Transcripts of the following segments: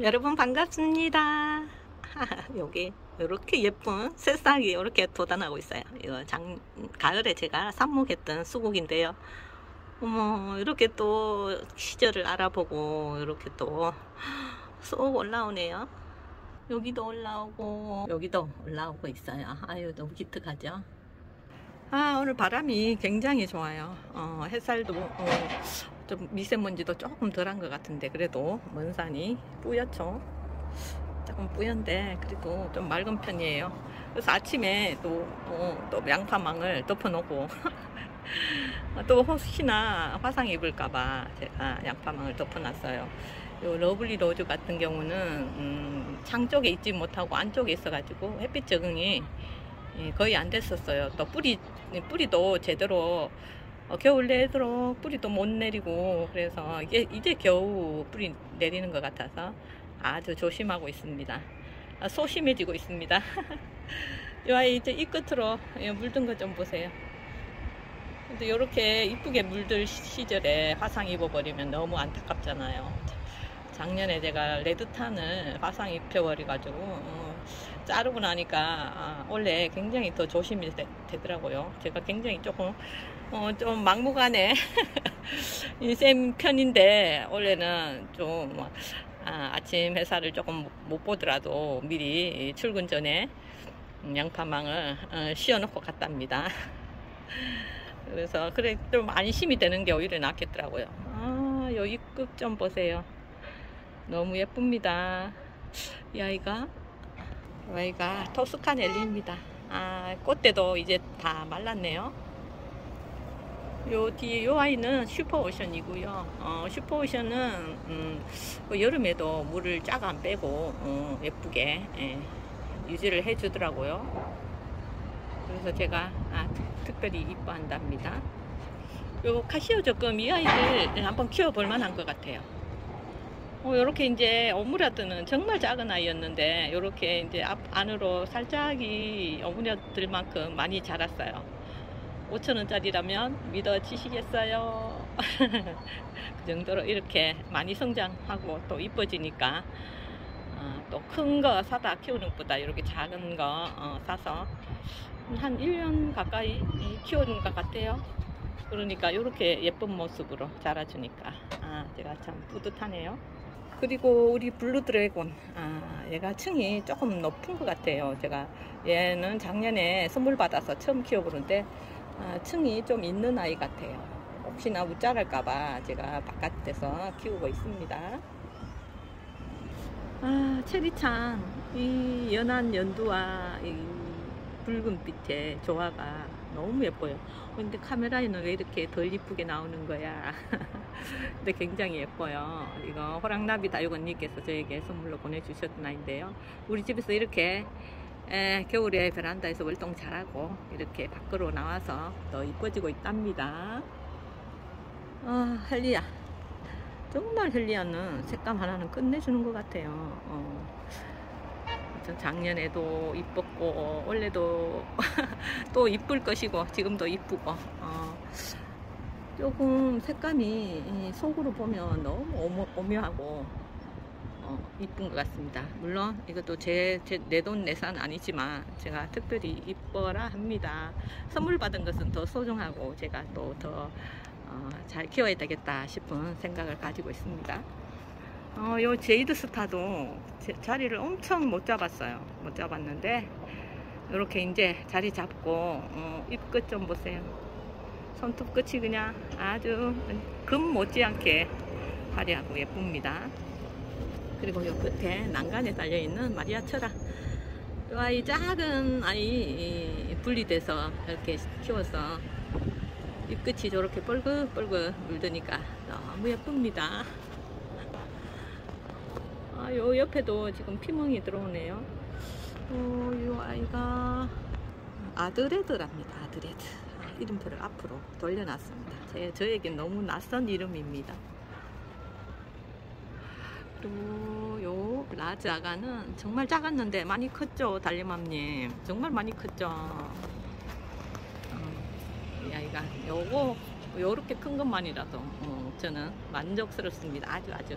여러분 반갑습니다. 여기 이렇게 예쁜 새싹이 이렇게 돋아나고 있어요. 이거 장 가을에 제가 삽목했던 수국인데요. 어머 이렇게 또 시절을 알아보고 이렇게 또 쏙 올라오네요. 여기도 올라오고 여기도 올라오고 있어요. 아유 너무 기특하죠. 아 오늘 바람이 굉장히 좋아요. 어, 햇살도 어, 좀 미세먼지도 조금 덜한 것 같은데 그래도 먼 산이 뿌옇죠. 조금 뿌연데 그래도 좀 맑은 편이에요. 그래서 아침에 또, 어, 또 양파망을 덮어놓고 또 혹시나 화상 입을까봐 제가 양파망을 덮어놨어요. 요 lovely rose 같은 경우는 음, 창 쪽에 있지 못하고 안쪽에 있어가지고 햇빛 적응이 예, 거의 안 됐었어요. 또 뿌리 뿌리도 제대로 어, 겨울 내도록 뿌리도 못 내리고 그래서 이게 이제 겨우 뿌리 내리는 것 같아서 아주 조심하고 있습니다. 아, 소심해지고 있습니다. 이 아이 이제 이 끝으로 예, 물든 거 좀 보세요. 근데 이렇게 이쁘게 물들 시절에 화상 입어버리면 너무 안타깝잖아요. 작년에 제가 레드탄을 화상 입혀버려가지고 어, 자르고 나니까 아, 원래 굉장히 더 조심이 되, 더라고요 제가 굉장히 조금 어, 좀 막무가내 쌤 편인데 원래는 좀 아, 침 회사를 조금 못 보더라도 미리 출근 전에 양파망을 어, 씌워놓고 갔답니다. 그래서 그래 좀 안심이 되는 게 오히려 낫겠더라고요. 아, 요 입국 좀 보세요. 너무 예쁩니다. 이 아이가 이 아이가 토스칸 엘리입니다. 아, 꽃대도 이제 다 말랐네요. 요 뒤에 요 아이는 슈퍼오션이고요. 어, 슈퍼오션은 음, 그 여름에도 물을 쫙안 빼고 어, 예쁘게 예, 유지를 해주더라고요. 그래서 제가 아, 특 별히 이뻐한답니다. 요 카시오 조금 이 아이를 한번 키워볼 만한 것 같아요. 어, 요렇게 이제 오므라드는 정말 작은 아이였는데 요렇게 이제 앞 안으로 살짝이 오므라들 만큼 많이 자랐어요. 5천원짜리라면 믿어지시겠어요? 그 정도로 이렇게 많이 성장하고 또 이뻐지니까 어, 또큰 거 사다 키우는 것보다 이렇게 작은 거 어, 사서 한 1년 가까이 키우는 것 같아요. 그러니까 이렇게 예쁜 모습으로 자라주니까 아, 제가 참 뿌듯하네요. 그리고 우리 blue dragon 아, 얘가 층이 조금 높은 것 같아요. 제가 얘는 작년에 선물 받아서 처음 키워보는데 아, 층이 좀 있는 아이 같아요. 혹시나 웃자랄까봐 제가 바깥에서 키우고 있습니다. 아, 체리창. 이 연한 연두와 이 붉은빛의 조화가 너무 예뻐요. 근데 카메라에는 왜 이렇게 덜 이쁘게 나오는 거야? 근데 굉장히 예뻐요. 이거 호랑나비 다육원님께서 저에게 선물로 보내주셨던 아이인데요. 우리 집에서 이렇게 에, 겨울에 베란다에서 월동 잘하고 이렇게 밖으로 나와서 더 이뻐지고 있답니다. 아, 헬리아. 정말 헬리아는 색감 하나는 끝내주는 것 같아요. 어. 작년에도 이뻤고 원래도 또 이쁠 것이고 지금도 이쁘고 어. 조금 색감이 속으로 보면 너무 오묘하고 어, 이쁜 것 같습니다. 물론 이것도 제, 제 내 돈 내산 아니지만 제가 특별히 이뻐라 합니다. 선물 받은 것은 더 소중하고 제가 또 더잘 어, 키워야 되겠다 싶은 생각을 가지고 있습니다. 어, 요 제이드 스타도 자리를 엄청 못 잡았어요. 못 잡았는데 이렇게 이제 자리 잡고 어, 잎끝 좀 보세요. 손톱 끝이 그냥 아주 금 못지않게 화려하고 예쁩니다. 그리고 요 끝에 난간에 달려있는 마리아 철아. 이 작은 아이 분리돼서 이렇게 키워서 잎끝이 저렇게 뻘긋뻘긋 물드니까 너무 예쁩니다. 아, 요 옆에도 지금 피멍이 들어오네요. 어, 이 아이가 아드레드랍니다. 아드레드. 이름표를 앞으로 돌려놨습니다. 제, 저에겐 너무 낯선 이름입니다 그리고 요 라즈 아가는 정말 작았는데 많이 컸죠 달리맘님. 정말 많이 컸죠. 어, 이 아이가 요거 요렇게 큰 것만이라도 어, 저는 만족스럽습니다. 아주 아주.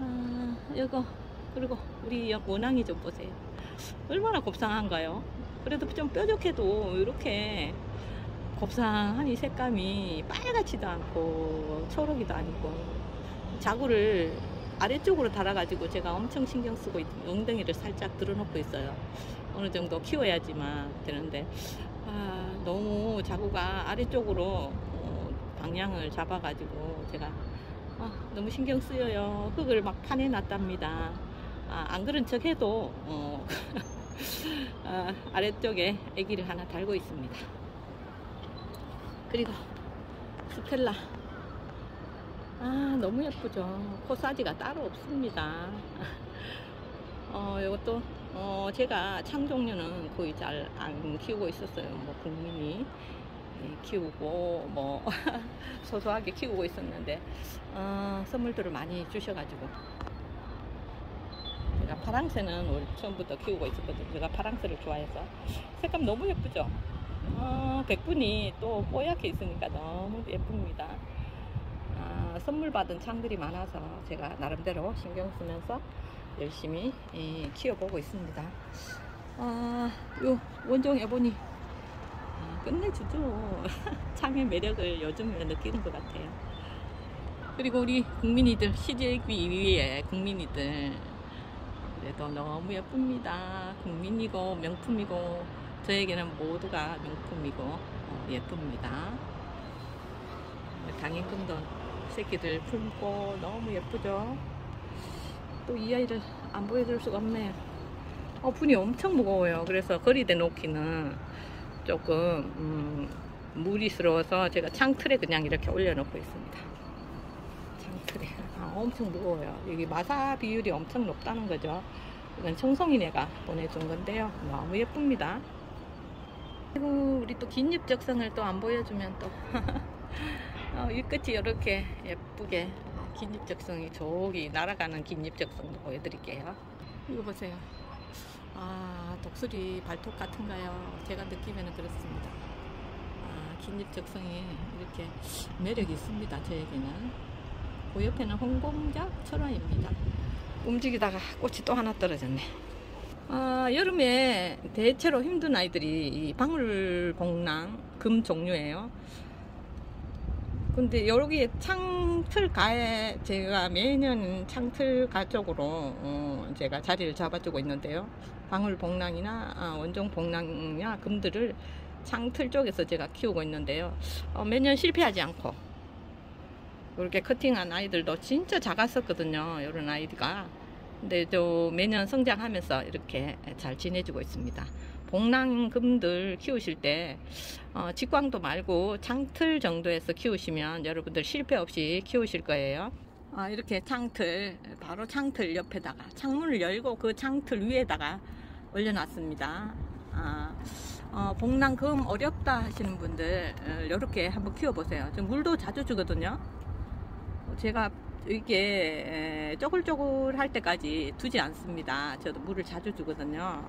아... 이거 그리고 우리 원앙이 좀 보세요. 얼마나 곱상한가요? 그래도 좀 뾰족해도 이렇게 곱상하니 색감이 빨갛지도 않고 초록이도 아니고 자구를 아래쪽으로 달아가지고 제가 엄청 신경 쓰고 있, 엉덩이를 살짝 들어놓고 있어요. 어느 정도 키워야지만 되는데. 아, 너무 자구가 아래쪽으로 어, 방향을 잡아가지고 제가 아, 너무 신경 쓰여요. 흙을 막 파내 놨답니다. 아, 안 그런 척 해도 어, 아, 아래쪽에 아기를 하나 달고 있습니다. 그리고 스텔라 아 너무 예쁘죠. 코사지가 따로 없습니다. 어 이것도 어 제가 창 종류는 거의 잘 안 키우고 있었어요. 뭐 국민이 예, 키우고 뭐 소소하게 키우고 있었는데 어, 선물들을 많이 주셔가지고. 제가 파랑새는 올 처음부터 키우고 있었거든요. 제가 파랑새를 좋아해서. 색감 너무 예쁘죠? 어, 백분이 또 뽀얗게 있으니까 너무 예쁩니다. 아, 선물 받은 창들이 많아서 제가 나름대로 신경 쓰면서 열심히 예, 키워보고 있습니다. 아, 요 원종 에보니 아, 끝내주죠. 창의 매력을 요즘에 느끼는 것 같아요. 그리고 우리 국민이들 CJB 위에 국민이들. 그래도 너무 예쁩니다. 국민이고 명품이고 저에게는 모두가 명품이고 어, 예쁩니다. 당인금도 새끼들 품고 너무 예쁘죠? 또 이 아이를 안 보여줄 수가 없네요 어, 분이 엄청 무거워요. 그래서 거리대 놓기는 조금 음, 무리스러워서 제가 창틀에 그냥 이렇게 올려놓고 있습니다. 창틀에. 아, 엄청 무거워요. 여기 마사 비율이 엄청 높다는 거죠. 이건 청송이네가 보내준 건데요. 너무 예쁩니다. 그리고 우리 또 긴잎 적성을 또 안 보여주면 또 어, 이 끝이 이렇게 예쁘게 긴잎 적성이 저기 날아가는 긴잎 적성도 보여드릴게요. 이거 보세요. 아 독수리 발톱 같은가요? 제가 느끼면 그렇습니다. 아 긴잎 적성이 이렇게 매력이 있습니다 저에게는. 그 옆에는 홍공작 철화입니다. 움직이다가 꽃이 또 하나 떨어졌네. 아, 여름에 대체로 힘든 아이들이 이 방울복랑 금 종류예요 근데 여기 창틀가에 제가 매년 창틀가 쪽으로 어 제가 자리를 잡아주고 있는데요. 방울복랑이나 아 원종복랑이나 금들을 창틀 쪽에서 제가 키우고 있는데요. 어 매년 실패하지 않고 이렇게 커팅한 아이들도 진짜 작았었거든요. 이런 아이가. 근데 저 매년 성장하면서 이렇게 잘 지내주고 있습니다. 복랑금들 키우실 때 어, 직광도 말고 창틀 정도에서 키우시면 여러분들 실패 없이 키우실 거예요. 아, 이렇게 창틀 바로 창틀 옆에다가 창문을 열고 그 창틀 위에다가 올려놨습니다. 아, 어, 복랑금 어렵다 하시는 분들 이렇게 한번 키워보세요. 물도 자주 주거든요. 제가 이게 쪼글쪼글 할 때까지 두지 않습니다. 저도 물을 자주 주거든요.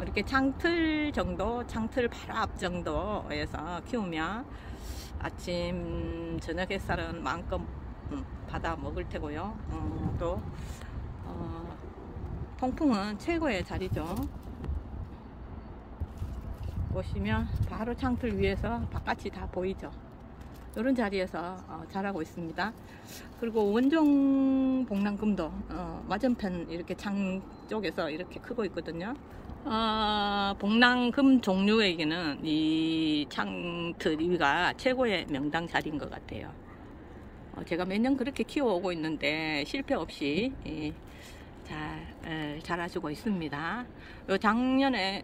이렇게 창틀 정도, 창틀 바로 앞 정도에서 키우면 아침, 저녁 햇살은 마음껏 음, 받아 먹을 테고요. 어, 또 어, 통풍은 최고의 자리죠. 보시면 바로 창틀 위에서 바깥이 다 보이죠. 이런 자리에서 어, 자라고 있습니다. 그리고 원종 복랑금도 어, 맞은편 이렇게 창 쪽에서 이렇게 크고 있거든요. 어, 복랑금 종류에게는 이 창틀 위가 최고의 명당 자리인 것 같아요. 어, 제가 매년 그렇게 키워오고 있는데 실패 없이 예, 잘 에, 자라주고 있습니다. 요 작년에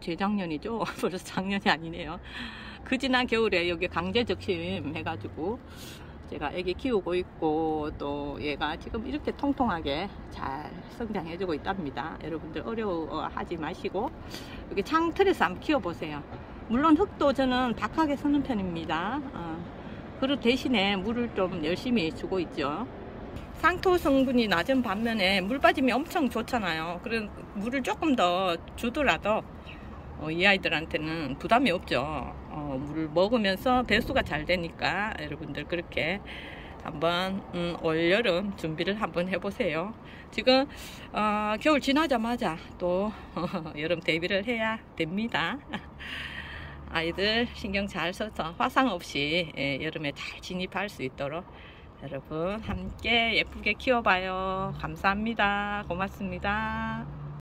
재작년이죠. 벌써 작년이 아니네요. 그 지난 겨울에 여기 강제 적심 해가지고 제가 애기 키우고 있고 또 얘가 지금 이렇게 통통하게 잘 성장해 주고 있답니다. 여러분들 어려워하지 마시고 여기 창틀에서 한번 키워보세요. 물론 흙도 저는 박하게 서는 편입니다. 어, 그리고 대신에 물을 좀 열심히 주고 있죠. 상토 성분이 낮은 반면에 물 빠짐이 엄청 좋잖아요. 그래 물을 조금 더 주더라도 어, 이 아이들한테는 부담이 없죠. 어, 물을 먹으면서 배수가 잘 되니까 여러분들 그렇게 한번 음, 올여름 준비를 한번 해보세요. 지금 어, 겨울 지나자마자 또 여름 대비를 해야 됩니다. 아이들 신경 잘 써서 화상 없이 예, 여름에 잘 진입할 수 있도록 여러분 함께 예쁘게 키워봐요. 감사합니다. 고맙습니다.